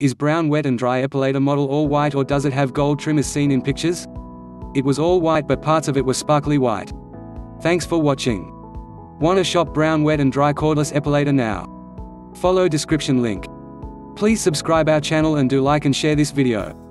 Is Braun wet and dry epilator model all white or does it have gold trim as seen in pictures? It was all white but parts of it were sparkly white. Thanks for watching. Wanna shop Braun wet and dry cordless epilator now? Follow description link. Please subscribe our channel and do like and share this video.